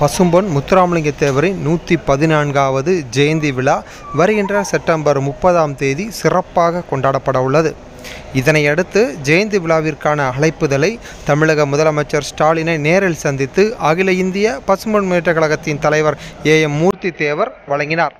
பசும்பொன் முத்துராமலிங்க தேவரின் நூற்றி பதினான்காவது ஜெயந்தி விழா வருகின்ற செப்டம்பர் முப்பதாம் தேதி சிறப்பாக கொண்டாடப்பட உள்ளது. இதனையடுத்து ஜெயந்தி விழாவிற்கான அழைப்புதலை தமிழக முதலமைச்சர் ஸ்டாலினை நேரில் சந்தித்து அகில இந்திய பசும்பொன் முன்னேற்ற கழகத்தின் தலைவர் ஏ எம் மூர்த்தி தேவர் வழங்கினார்.